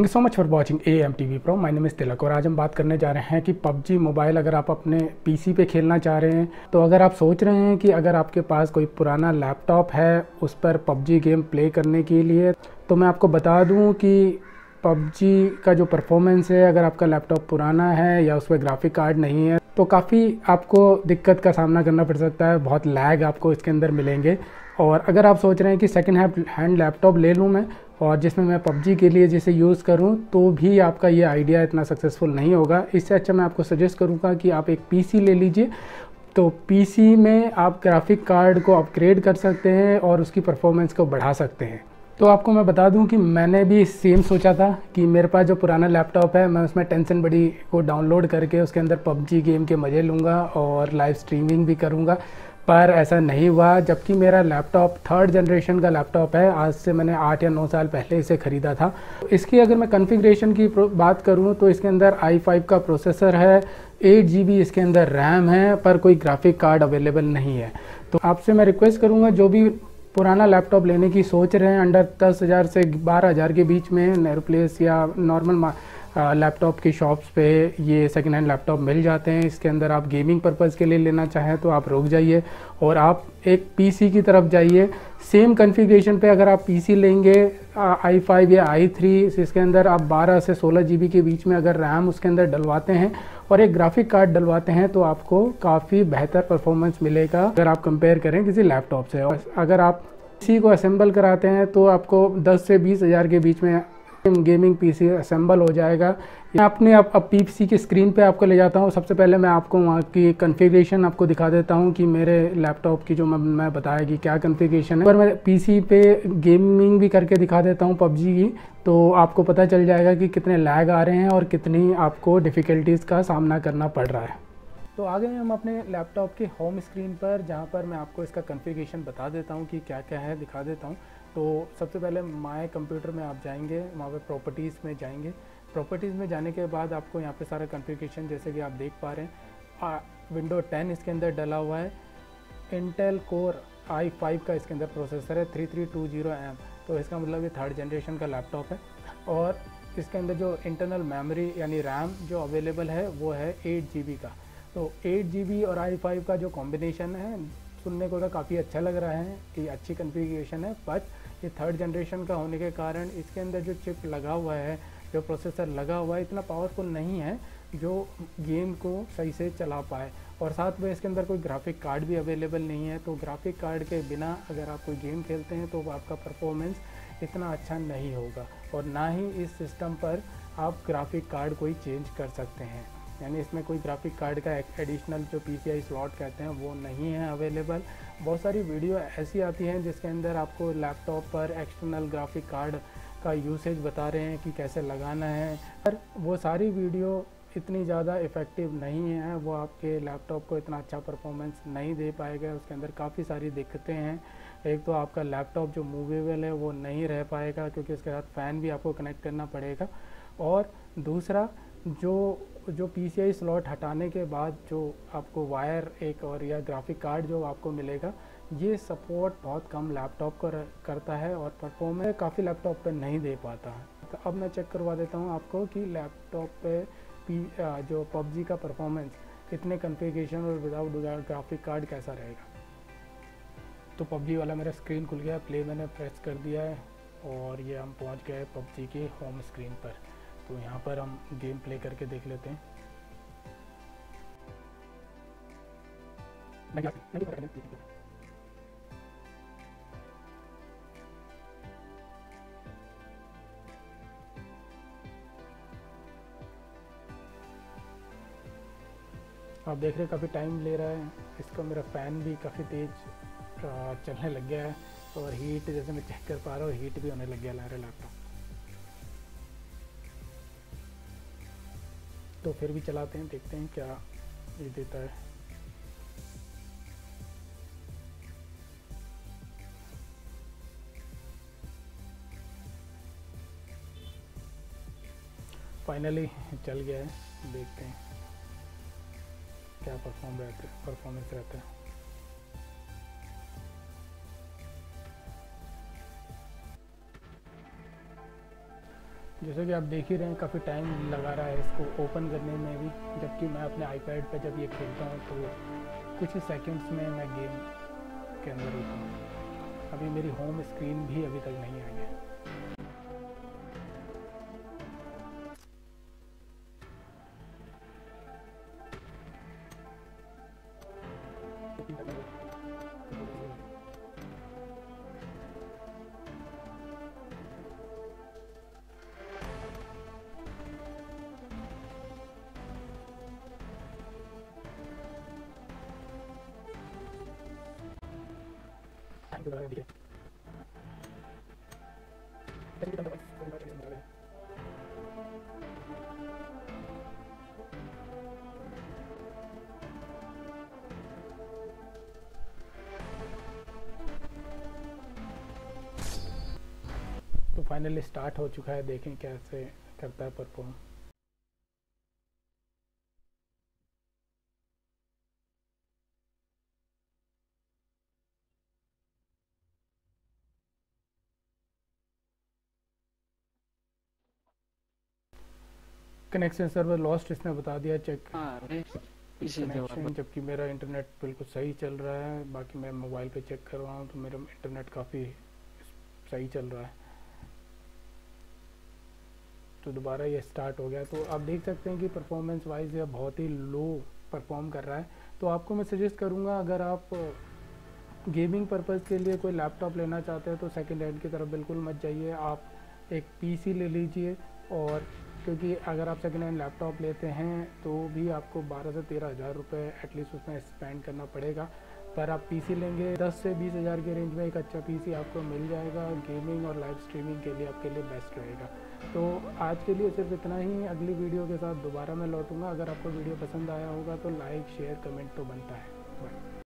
Thank you so much for watching A M T V pro name is Tilak और आज हम बात करने जा रहे हैं कि पबजी मोबाइल अगर आप अपने पीसी पे खेलना चाह रहे हैं तो अगर आप सोच रहे हैं कि अगर आपके पास कोई पुराना लैपटॉप है उस पर पबजी गेम प्ले करने के लिए तो मैं आपको बता दूँ कि पबजी का जो परफॉर्मेंस है, अगर आपका लैपटॉप पुराना है या उस पर ग्राफिक कार्ड नहीं है तो काफ़ी आपको दिक्कत का सामना करना पड़ सकता है, बहुत लैग आपको इसके अंदर मिलेंगे। और अगर आप सोच रहे हैं कि सेकेंड हैंड लैपटॉप ले लूँ मैं और जिसमें मैं पबजी के लिए जिसे यूज़ करूँ तो भी आपका ये आइडिया इतना सक्सेसफुल नहीं होगा। इससे अच्छा मैं आपको सजेस्ट करूँगा कि आप एक पीसी ले लीजिए। तो पीसी में आप ग्राफिक कार्ड को अपग्रेड कर सकते हैं और उसकी परफॉर्मेंस को बढ़ा सकते हैं। तो आपको मैं बता दूँ कि मैंने भी सेम सोचा था कि मेरे पास जो पुराना लैपटॉप है, मैं उसमें टेंशन बड़ी को डाउनलोड करके उसके अंदर पबजी गेम के मज़े लूँगा और लाइव स्ट्रीमिंग भी करूँगा। पर ऐसा नहीं हुआ, जबकि मेरा लैपटॉप थर्ड जनरेशन का लैपटॉप है। आज से मैंने आठ या नौ साल पहले इसे ख़रीदा था। इसकी अगर मैं कन्फिग्रेशन की बात करूँ तो इसके अंदर आई फाइव का प्रोसेसर है एट जी इसके अंदर रैम है, पर कोई ग्राफिक कार्ड अवेलेबल नहीं है। तो आपसे मैं रिक्वेस्ट करूँगा, जो भी पुराना लैपटॉप लेने की सोच रहे हैं अंडर दस हज़ार से बारह हज़ार के बीच में नेरोप्लेस या नॉर्मल लैपटॉप की शॉप्स पे ये सेकेंड हैंड लैपटॉप मिल जाते हैं। इसके अंदर आप गेमिंग पर्पज़ के लिए लेना चाहें तो आप रुक जाइए और आप एक पीसी की तरफ़ जाइए। सेम कन्फिग्रेशन पे अगर आप पीसी लेंगे आई फाइव या आई थ्री इसके अंदर आप 12 से 16 जी के बीच में अगर रैम उसके अंदर डलवाते हैं और एक ग्राफिक कार्ड डलवाते हैं तो आपको काफ़ी बेहतर परफॉर्मेंस मिलेगा अगर आप कंपेयर करें किसी लैपटॉप से। अगर आप पीसी को असेंबल कराते हैं तो आपको 10 से बीस हज़ार के बीच में गेमिंग पीसी असेंबल हो जाएगा। मैं अपने अब अब पीसी की स्क्रीन पे आपको ले जाता हूँ। सबसे पहले मैं आपको वहाँ की कन्फिग्रेशन आपको दिखा देता हूँ कि मेरे लैपटॉप की जो मैं, मैं बताया कि क्या कन्फिग्रेशन है। और मैं पीसी पे गेमिंग भी करके दिखा देता हूँ पबजी की तो आपको पता चल जाएगा कि कितने लैग आ रहे हैं और कितनी आपको डिफ़िकल्टीज़ का सामना करना पड़ रहा है। तो आ गए हम अपने लैपटॉप के होम स्क्रीन पर, जहाँ पर मैं आपको इसका कन्फिग्रेशन बता देता हूँ कि क्या क्या है, दिखा देता हूँ। तो सबसे पहले माय कंप्यूटर में आप जाएँगे, वहाँ पे प्रॉपर्टीज़ में जाएँगे। प्रॉपर्टीज़ में जाने के बाद आपको यहाँ पे सारा कन्फिग्रेशन जैसे कि आप देख पा रहे हैं विंडो 10 इसके अंदर डला हुआ है। इंटेल कोर आई फाइव का इसके अंदर प्रोसेसर है three three two zero M तो इसका मतलब ये थर्ड जनरेशन का लैपटॉप है। और इसके अंदर जो इंटरनल मेमोरी यानी रैम जो अवेलेबल है, वो है एट जी का। तो एट जी और आई फाइव का जो कॉम्बिनेशन है, सुनने को तो काफ़ी अच्छा लग रहा है कि अच्छी कन्फिग्रेशन है बट ये थर्ड जनरेशन का होने के कारण इसके अंदर जो चिप लगा हुआ है, जो प्रोसेसर लगा हुआ है, इतना पावरफुल नहीं है, जो गेम को सही से चला पाए। और साथ में इसके अंदर कोई ग्राफिक कार्ड भी अवेलेबल नहीं है तो ग्राफिक कार्ड के बिना अगर आप कोई गेम खेलते हैं तो आपका परफॉर्मेंस इतना अच्छा नहीं होगा। और ना ही इस सिस्टम पर आप ग्राफिक कार्ड कोई चेंज कर सकते हैं। यानी इसमें कोई ग्राफिक कार्ड का एडिशनल जो पी सी स्लॉट कहते हैं, वो नहीं है अवेलेबल बहुत सारी वीडियो ऐसी आती हैं जिसके अंदर आपको लैपटॉप पर एक्सटर्नल ग्राफिक कार्ड का यूसेज बता रहे हैं कि कैसे लगाना है। पर वो सारी वीडियो इतनी ज़्यादा इफ़ेक्टिव नहीं है, वो आपके लैपटॉप को इतना अच्छा परफॉर्मेंस नहीं दे पाएगा, उसके अंदर काफ़ी सारी दिक्कतें हैं। एक तो आपका लैपटॉप जो मूवेबल है, वो नहीं रह पाएगा, क्योंकि उसके साथ फ़ैन भी आपको कनेक्ट करना पड़ेगा। और दूसरा जो जो पीसीआई स्लॉट हटाने के बाद जो आपको वायर एक और या ग्राफिक कार्ड जो आपको मिलेगा, ये सपोर्ट बहुत कम लैपटॉप कर करता है और परफॉर्मेंस काफ़ी लैपटॉप पे नहीं दे पाता है। तो अब मैं चेक करवा देता हूँ आपको कि लैपटॉप पे पी जो पबजी का परफॉर्मेंस कितने कन्फिगेशन और विदाउट ग्राफिक कार्ड कैसा रहेगा। तो पबजी वाला मेरा स्क्रीन खुल गया प्ले मैंने प्रेस कर दिया है और ये हम पहुँच गए पबजी के होम स्क्रीन पर। तो यहाँ पर हम गेम प्ले करके देख लेते हैं। आप देख रहे हैं काफ़ी टाइम ले रहा है। इसका मेरा फ़ैन भी काफ़ी तेज़ चलने लग गया है और हीट जैसे मैं चेक कर पा रहा हूँ हीट भी होने लग गया मेरे लैपटॉप तो फिर भी चलाते हैं, देखते हैं क्या ये देता है। फाइनली चल गया है, देखते हैं क्या परफॉर्म रहता है परफॉर्मेंस रहता है। जैसे कि आप देख ही रहे हैं, काफ़ी टाइम लगा रहा है इसको ओपन करने में भी, जबकि मैं अपने आईपैड पे जब ये खेलता हूँ तो कुछ ही सेकेंड्स में मैं गेम के अंदर होता हूँ। अभी मेरी होम स्क्रीन भी अभी तक नहीं आई है। तो फाइनली स्टार्ट हो चुका है देखें कैसे करता है परफॉर्म कनेक्शन सर्वर लॉस्ट इसने बता दिया चेक हाँ कनेक्शन जबकि मेरा इंटरनेट बिल्कुल सही चल रहा है बाकी मैं मोबाइल पे चेक कर रहा हूँ तो मेरा इंटरनेट काफ़ी सही चल रहा है। तो दोबारा ये स्टार्ट हो गया। तो आप देख सकते हैं कि परफॉर्मेंस वाइज यह बहुत ही लो परफॉर्म कर रहा है। तो आपको मैं सजेस्ट करूँगा अगर आप गेमिंग पर्पज़ के लिए कोई लैपटॉप लेना चाहते हैं तो सेकेंड हैंड की तरफ़ बिल्कुल मत जाइए। आप एक पीसी ले लीजिए और क्योंकि अगर आप सेकेंड हैंड लैपटॉप लेते हैं तो भी आपको बारह से तेरह हज़ार रुपये एटलीस्ट उसमें स्पेंड करना पड़ेगा। पर आप पीसी लेंगे 10 से बीस हज़ार के रेंज में एक अच्छा पीसी आपको मिल जाएगा। गेमिंग और लाइव स्ट्रीमिंग के लिए आपके लिए बेस्ट रहेगा। तो आज के लिए सिर्फ़ इतना ही। अगली वीडियो के साथ दोबारा मैं लौटूँगा। अगर आपको वीडियो पसंद आया होगा तो लाइक शेयर कमेंट तो बनता है। बाय